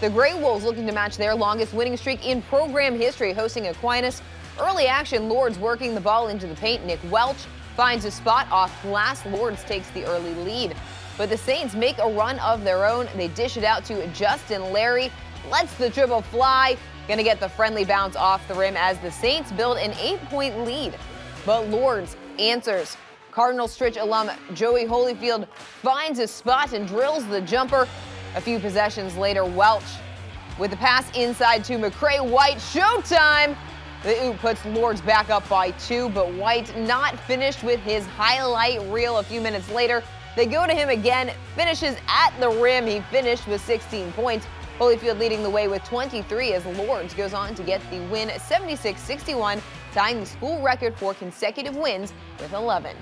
The Gray Wolves looking to match their longest winning streak in program history, hosting Aquinas. Early action, Lourdes working the ball into the paint. Nick Welch finds a spot off glass. Lourdes takes the early lead. But the Saints make a run of their own. They dish it out to Justin Larry. Lets the dribble fly. Gonna get the friendly bounce off the rim as the Saints build an eight point lead. But Lourdes answers. Cardinal Stritch alum Joey Holyfield finds a spot and drills the jumper. A few possessions later, Welch with the pass inside to McCray White. Showtime! The oop puts Lourdes back up by two, but White not finished with his highlight reel a few minutes later. They go to him again, finishes at the rim. He finished with 16 points. Holyfield leading the way with 23 as Lourdes goes on to get the win 76 61, tying the school record for consecutive wins with 11.